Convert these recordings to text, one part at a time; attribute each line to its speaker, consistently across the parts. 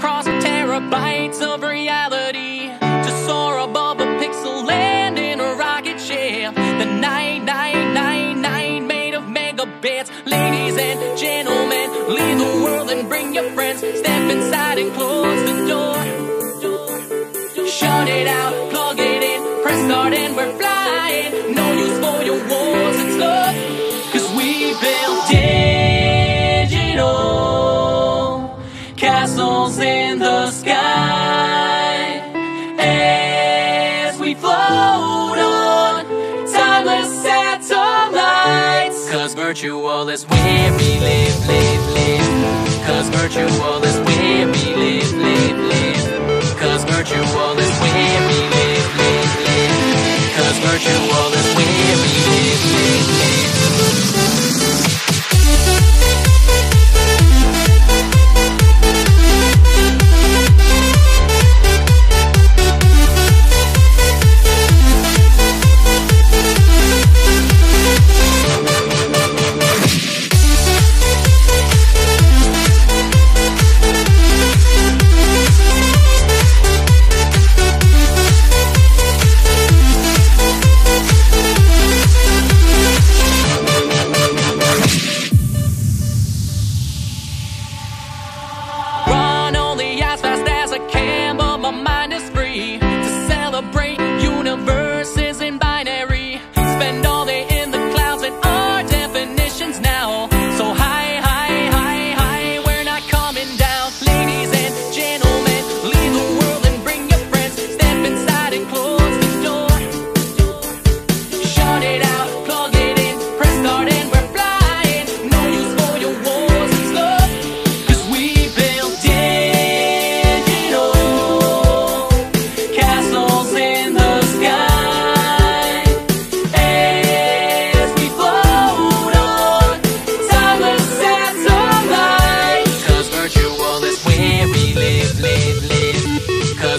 Speaker 1: across terabytes of reality to soar above a pixel land in a rocket ship. The 9999 made of megabits. Ladies and gentlemen, leave the world and bring your friends. Step inside and close the door. Shut it out, plug it in, press start and we're flying. No castles in the sky. As we float on timeless satellites. Cause virtual is where we live, live, live. Cause virtual is where we live, live, live. Cause virtual is where we live, live, live. Cause virtual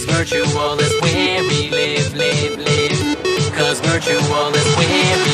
Speaker 1: Cause virtual is where we live, live, live. Cause virtual is where we live, live, live. Cause virtual is where we